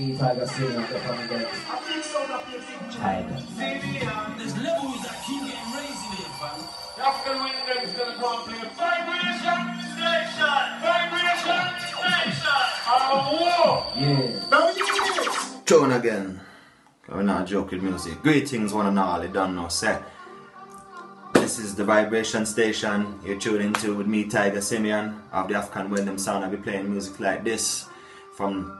Me Tiger Sing up there from the African! Oh! Yeah. Tune again. We're not joking music. Greetings one and all, you don't know, say. This is the Vibration Station. You're tuning to with me, Tiger Simeon of the African Wendem Sound. I'll be playing music like this from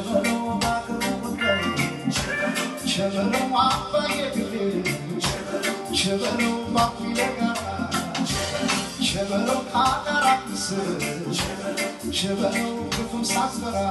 Chevrolet, I could never go. Chevrolet, I forget you. Chevrolet, I feel Chevrolet, I got up to sit. Chevrolet, from Saskara.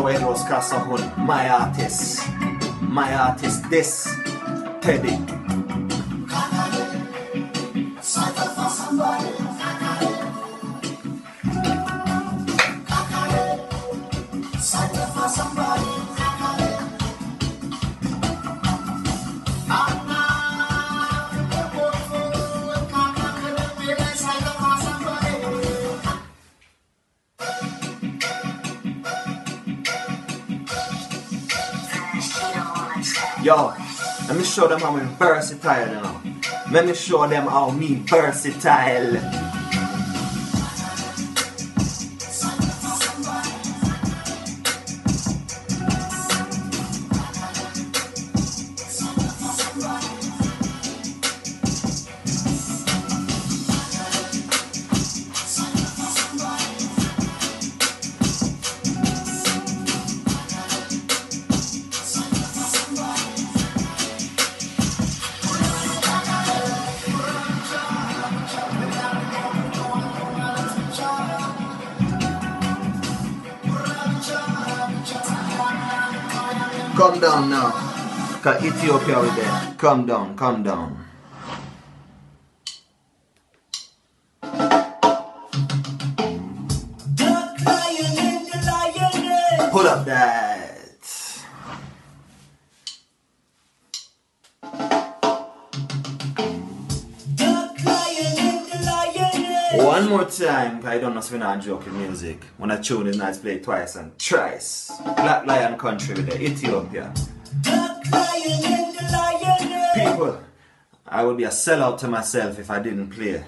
Tewodros Kassahun, my artist. My artist, this Teddy. Yo, let me show them how me versatile, know. Let me show them how me versatile. Come down now. Cause Ethiopia with there. Come down, come down. The lion and the lioness. Pull up that. One more time, I don't know if we're not joking music. When I tune in, I play twice and thrice. Black Lion Country with the Ethiopia. People, I would be a sellout to myself if I didn't play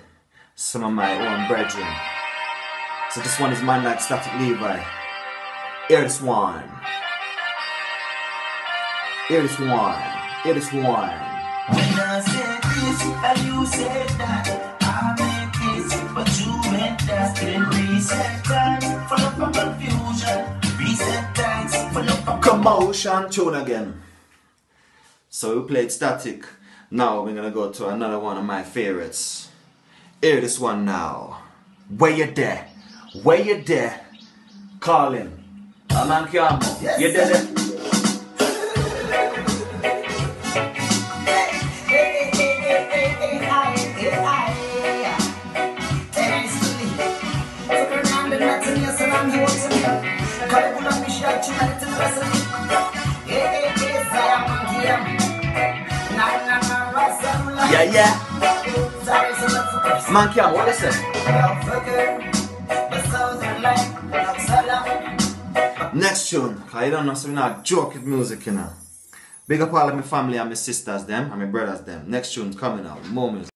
some of my own brethren. So this one is man like Static Levi. Here is one. Here is one. Here is one. When I said this and you said that, reset time, full of confusion. Reset times, full of Commotion tune again. So we played Static. Now we're gonna go to another one of my favorites. Hear this one now. Where you there? Where you there? Calling. Man come. You did Yeah, yeah. Man. What is it? Next tune. I don't know, so we're not joking music, you know. Big up all of my family and my sisters, them, and my brothers, them. Next tune coming out. Music.